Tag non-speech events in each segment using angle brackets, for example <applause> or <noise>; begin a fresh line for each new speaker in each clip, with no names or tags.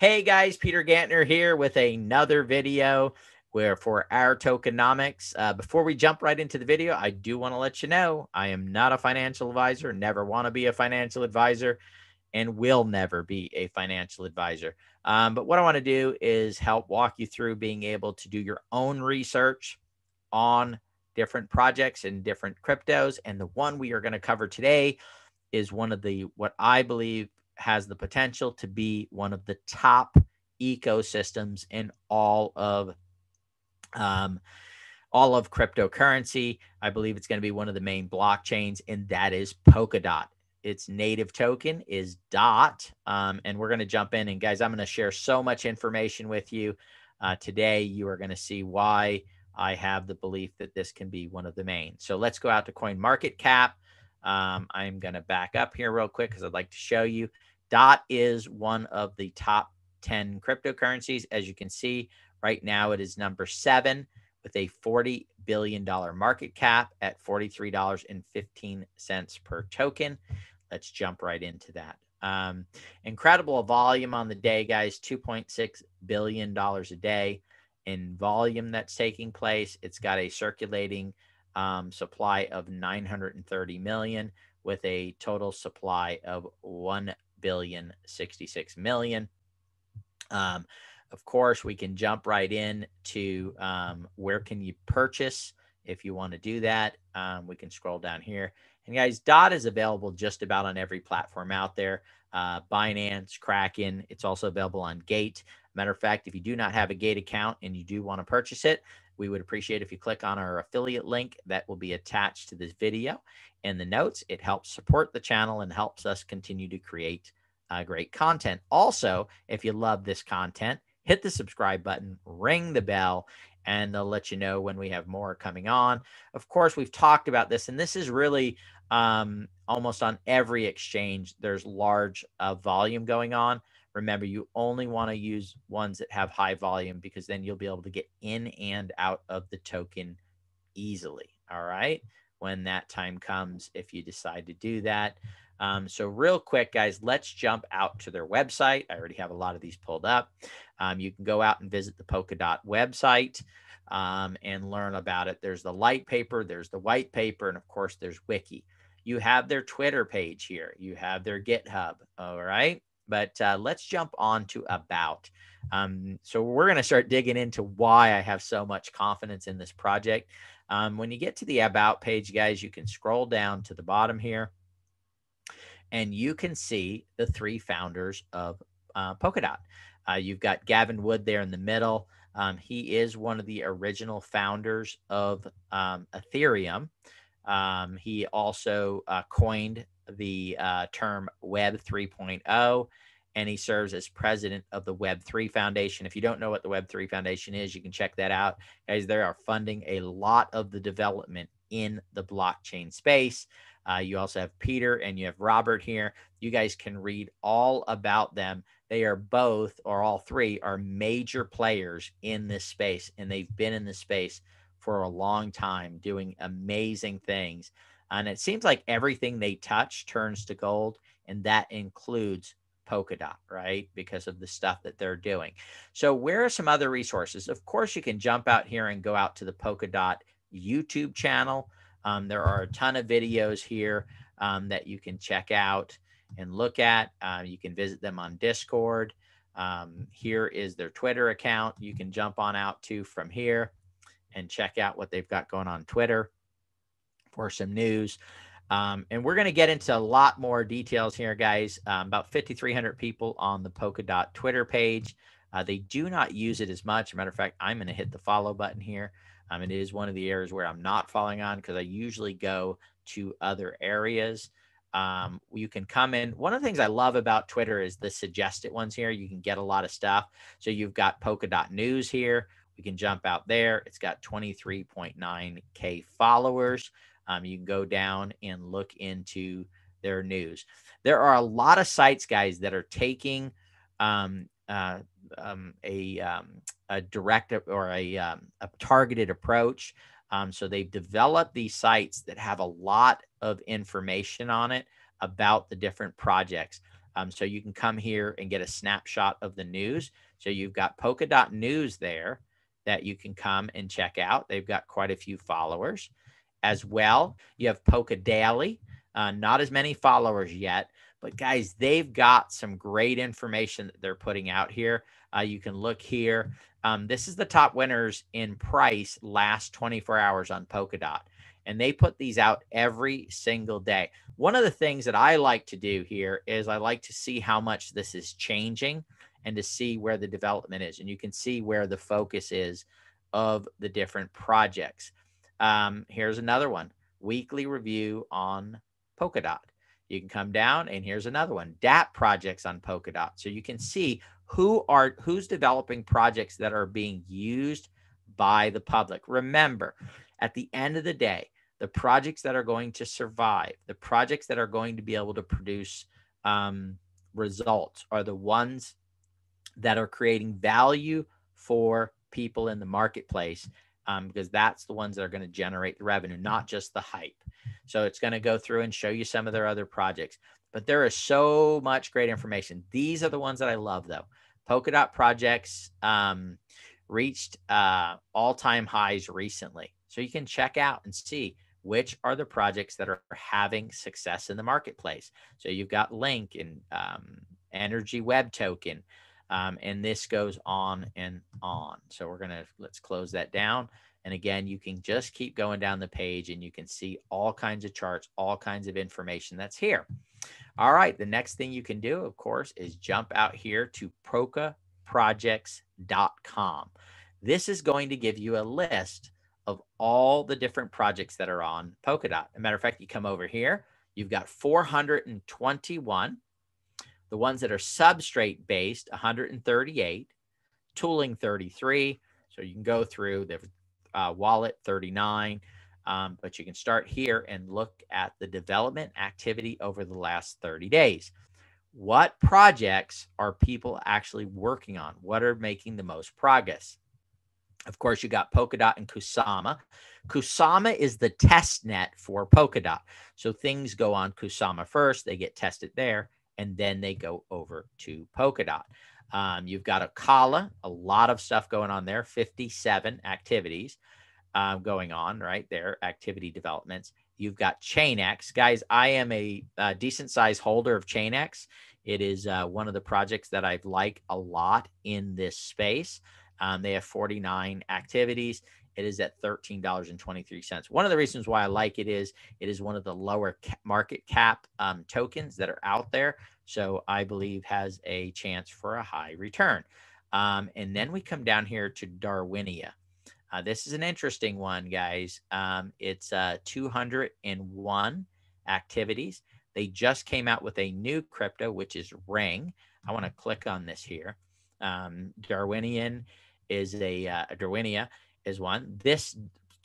Hey guys, Peter Gantner here with another video where for our tokenomics. Uh, before we jump right into the video, I do want to let you know I am not a financial advisor, never want to be a financial advisor, and will never be a financial advisor. Um, but what I want to do is help walk you through being able to do your own research on different projects and different cryptos. And the one we are going to cover today is one of the what I believe has the potential to be one of the top ecosystems in all of um, all of cryptocurrency. I believe it's going to be one of the main blockchains, and that is Polkadot. Its native token is DOT. Um, and we're going to jump in. And guys, I'm going to share so much information with you uh, today. You are going to see why I have the belief that this can be one of the main. So let's go out to Coin Market Cap. Um, I'm going to back up here real quick because I'd like to show you. DOT is one of the top 10 cryptocurrencies. As you can see, right now it is number seven with a $40 billion market cap at $43.15 per token. Let's jump right into that. Um, incredible volume on the day, guys. $2.6 billion a day in volume that's taking place. It's got a circulating um, supply of 930 million with a total supply of 1 billion 66 million. Um, of course, we can jump right in to um, where can you purchase if you want to do that. Um, we can scroll down here. And guys, DOT is available just about on every platform out there. Uh, Binance, Kraken. It's also available on Gate. Matter of fact, if you do not have a Gate account and you do want to purchase it, we would appreciate if you click on our affiliate link that will be attached to this video in the notes. It helps support the channel and helps us continue to create uh, great content. Also, if you love this content, hit the subscribe button, ring the bell, and they'll let you know when we have more coming on. Of course, we've talked about this, and this is really um, almost on every exchange. There's large uh, volume going on. Remember, you only want to use ones that have high volume because then you'll be able to get in and out of the token easily. All right. When that time comes, if you decide to do that. Um, so, real quick, guys, let's jump out to their website. I already have a lot of these pulled up. Um, you can go out and visit the Polkadot website um, and learn about it. There's the light paper, there's the white paper, and of course, there's Wiki. You have their Twitter page here, you have their GitHub. All right. But uh, let's jump on to About. Um, so, we're going to start digging into why I have so much confidence in this project. Um, when you get to the About page, guys, you can scroll down to the bottom here and you can see the three founders of uh, Polkadot. Uh, you've got Gavin Wood there in the middle. Um, he is one of the original founders of um, Ethereum. Um, he also uh, coined the uh, term Web 3.0, and he serves as president of the Web3 Foundation. If you don't know what the Web3 Foundation is, you can check that out. Guys, they are funding a lot of the development in the blockchain space. Uh, you also have Peter and you have Robert here. You guys can read all about them. They are both, or all three, are major players in this space, and they've been in this space for a long time doing amazing things. And it seems like everything they touch turns to gold, and that includes Polkadot, right? Because of the stuff that they're doing. So, where are some other resources? Of course, you can jump out here and go out to the Polkadot YouTube channel. Um, there are a ton of videos here um, that you can check out and look at. Uh, you can visit them on Discord. Um, here is their Twitter account. You can jump on out to from here and check out what they've got going on Twitter for some news. Um, and we're going to get into a lot more details here, guys. Um, about 5,300 people on the Polkadot Twitter page. Uh, they do not use it as much. matter of fact, I'm going to hit the follow button here. Um, it is one of the areas where I'm not following on because I usually go to other areas. Um, you can come in. One of the things I love about Twitter is the suggested ones here. You can get a lot of stuff. So you've got Polkadot News here. We can jump out there. It's got 23.9K followers. Um, you can go down and look into their news. There are a lot of sites, guys, that are taking um, uh, um, a, um, a direct or a, um, a targeted approach. Um, so they've developed these sites that have a lot of information on it about the different projects. Um, so you can come here and get a snapshot of the news. So you've got Polkadot News there that you can come and check out. They've got quite a few followers as well. You have Polka Daily, uh, not as many followers yet, but guys, they've got some great information that they're putting out here. Uh, you can look here. Um, this is the top winners in price last 24 hours on Polkadot and they put these out every single day. One of the things that I like to do here is I like to see how much this is changing and to see where the development is. And you can see where the focus is of the different projects. Um, here's another one weekly review on Polkadot. You can come down and here's another one DApp projects on Polkadot. So you can see who are who's developing projects that are being used by the public. Remember, at the end of the day, the projects that are going to survive, the projects that are going to be able to produce um, results are the ones that are creating value for people in the marketplace um, because that's the ones that are going to generate the revenue, not just the hype. So it's going to go through and show you some of their other projects. But there is so much great information. These are the ones that I love, though. Polkadot projects um, reached uh, all time highs recently. So you can check out and see which are the projects that are having success in the marketplace. So you've got Link and um, Energy Web Token, um, and this goes on and on. So we're gonna let's close that down. And again, you can just keep going down the page and you can see all kinds of charts, all kinds of information that's here. All right, the next thing you can do, of course, is jump out here to polkaprojects.com. This is going to give you a list of all the different projects that are on Polkadot. As a matter of fact, you come over here, you've got 421. The ones that are substrate based, 138, tooling 33. So you can go through the uh, wallet 39, um, but you can start here and look at the development activity over the last 30 days. What projects are people actually working on? What are making the most progress? Of course, you got Polkadot and Kusama. Kusama is the test net for Polkadot. So things go on Kusama first, they get tested there, and then they go over to Polkadot. Um, you've got Acala, a lot of stuff going on there, 57 activities um, going on right there, activity developments. You've got ChainX. Guys, I am a, a decent size holder of ChainX. It is uh, one of the projects that I like a lot in this space. Um, they have 49 activities. It is at $13.23. One of the reasons why I like it is it is one of the lower market cap um, tokens that are out there. So I believe has a chance for a high return. Um, and then we come down here to Darwinia. Uh, this is an interesting one, guys. Um, it's uh, 201 activities. They just came out with a new crypto, which is Ring. I want to click on this here. Um, Darwinian is a, uh, Darwinia is one. This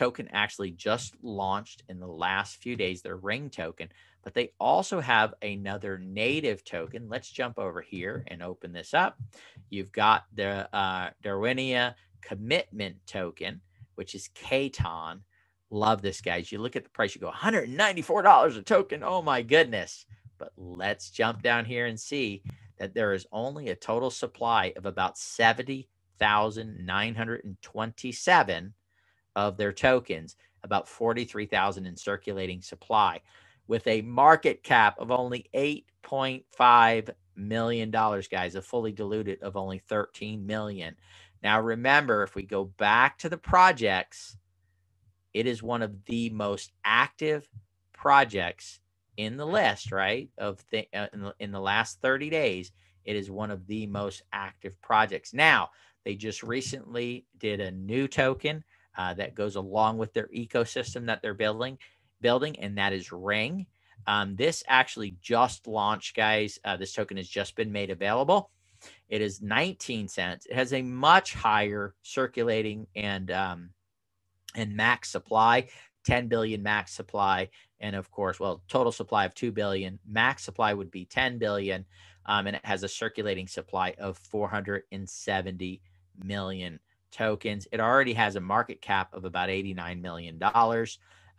token actually just launched in the last few days, their ring token, but they also have another native token. Let's jump over here and open this up. You've got the uh, Darwinia commitment token, which is Kton. Love this, guys. You look at the price, you go $194 a token. Oh my goodness. But let's jump down here and see that there is only a total supply of about 70 1,927 of their tokens, about 43,000 in circulating supply, with a market cap of only $8.5 million, guys, a fully diluted of only 13 million. Now, remember, if we go back to the projects, it is one of the most active projects in the list, right? Of the, uh, in, the, in the last 30 days, it is one of the most active projects. Now, they just recently did a new token uh, that goes along with their ecosystem that they're building, building, and that is Ring. Um, this actually just launched, guys. Uh, this token has just been made available. It is 19 cents. It has a much higher circulating and um, and max supply, 10 billion max supply, and of course, well, total supply of 2 billion. Max supply would be 10 billion, um, and it has a circulating supply of 470 million tokens. It already has a market cap of about $89 million.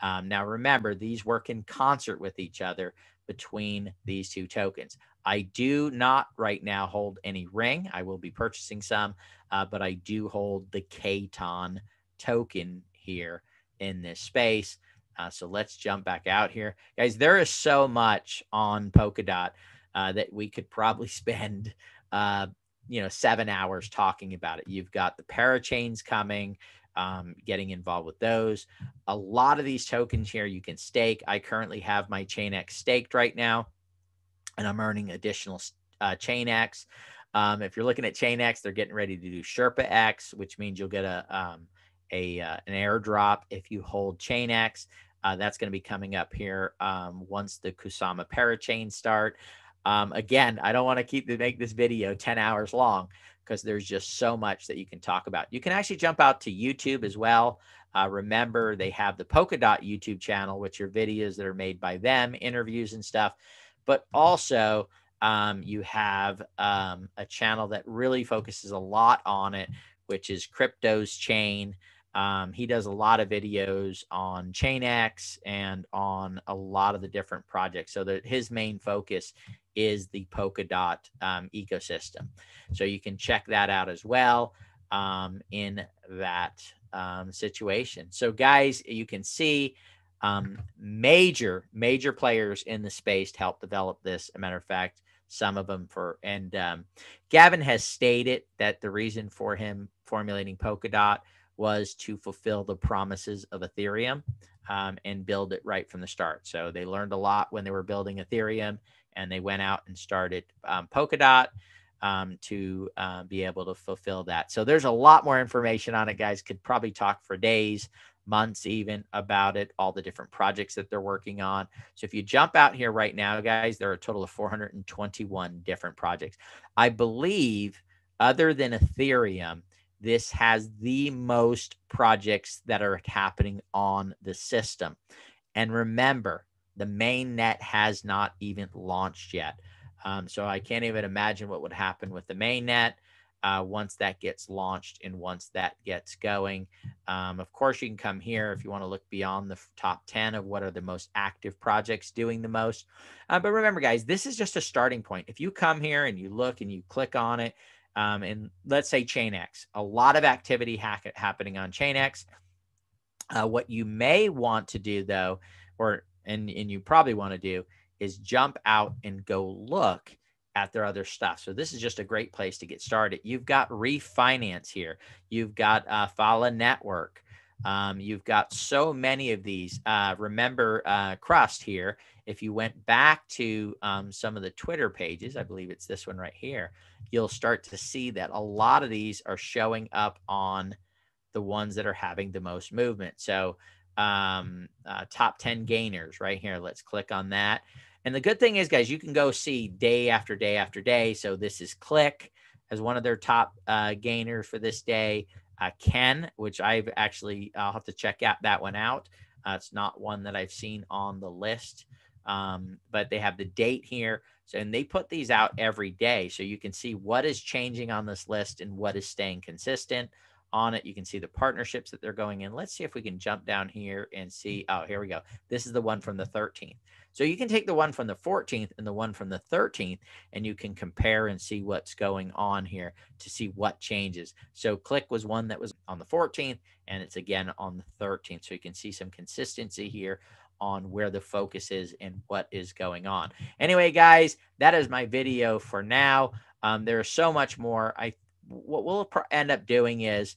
Um, now, remember, these work in concert with each other between these two tokens. I do not right now hold any ring. I will be purchasing some, uh, but I do hold the Kton token here in this space. Uh, so let's jump back out here. Guys, there is so much on Polkadot uh, that we could probably <laughs> spend, uh, you know, seven hours talking about it. You've got the parachains coming, um, getting involved with those. A lot of these tokens here you can stake. I currently have my ChainX staked right now, and I'm earning additional uh, ChainX. Um, if you're looking at ChainX, they're getting ready to do Sherpa X, which means you'll get a um, a uh, an airdrop if you hold ChainX. Uh, that's going to be coming up here um, once the Kusama parachain start. Um, again, I don't want to keep to make this video 10 hours long because there's just so much that you can talk about. You can actually jump out to YouTube as well. Uh, remember, they have the Polkadot YouTube channel, which are videos that are made by them, interviews and stuff. But also, um, you have um, a channel that really focuses a lot on it, which is Crypto's Chain. Um, he does a lot of videos on ChainX and on a lot of the different projects. So that his main focus is the Polkadot um, ecosystem. So you can check that out as well um, in that um, situation. So guys, you can see um, major major players in the space to help develop this. As a matter of fact, some of them for and um, Gavin has stated that the reason for him formulating Polkadot was to fulfill the promises of Ethereum um, and build it right from the start. So they learned a lot when they were building Ethereum, and they went out and started um, Polkadot um, to uh, be able to fulfill that. So there's a lot more information on it, guys. Could probably talk for days, months, even about it, all the different projects that they're working on. So if you jump out here right now, guys, there are a total of 421 different projects. I believe, other than Ethereum, this has the most projects that are happening on the system. And remember, the main net has not even launched yet. Um, so I can't even imagine what would happen with the main net uh, once that gets launched and once that gets going. Um, of course, you can come here if you want to look beyond the top 10 of what are the most active projects doing the most. Uh, but remember, guys, this is just a starting point. If you come here and you look and you click on it, um, and let's say ChainX, a lot of activity ha- happening on ChainX. Uh, what you may want to do though, or and and you probably want to do is jump out and go look at their other stuff. So this is just a great place to get started. You've got Reef Finance here. You've got uh, Phala Network. Um, you've got so many of these. Uh, remember uh, Crust here. If you went back to um, some of the Twitter pages, I believe it's this one right here, you'll start to see that a lot of these are showing up on the ones that are having the most movement. So um, uh, top 10 gainers right here. Let's click on that. And the good thing is, guys, you can go see day after day after day. So this is Click as one of their top uh, gainers for this day uh, Ken, which I've actually I'll have to check out that one out. Uh, it's not one that I've seen on the list, um, but they have the date here. So and they put these out every day, so you can see what is changing on this list and what is staying consistent on it. You can see the partnerships that they're going in. Let's see if we can jump down here and see. Oh, here we go. This is the one from the 13th. So you can take the one from the 14th and the one from the 13th, and you can compare and see what's going on here to see what changes. So click was one that was on the 14th, and it's again on the 13th. So you can see some consistency here on where the focus is and what is going on. Anyway, guys, that is my video for now. Um, there's so much more. I what we'll end up doing is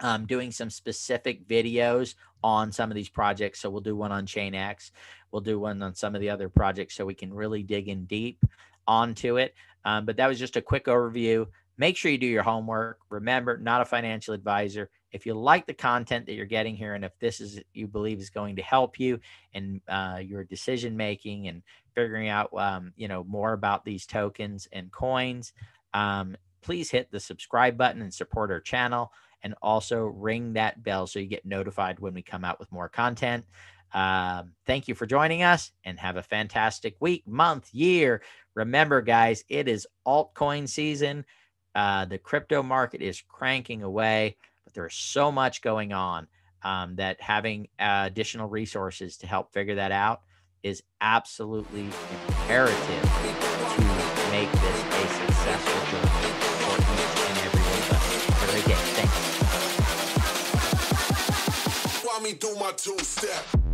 um, doing some specific videos on some of these projects. So we'll do one on ChainX. We'll do one on some of the other projects so we can really dig in deep onto it. Um, but that was just a quick overview. Make sure you do your homework. Remember, not a financial advisor. If you like the content that you're getting here, and if this is you believe is going to help you in uh, your decision making and figuring out, um, you know, more about these tokens and coins, um, please hit the subscribe button and support our channel and also ring that bell so you get notified when we come out with more content. Um, thank you for joining us and have a fantastic week, month, year. Remember, guys, it is altcoin season. Uh, the crypto market is cranking away, but there's so much going on um, that having uh, additional resources to help figure that out is absolutely imperative to make this a successful journey for each and every one of us.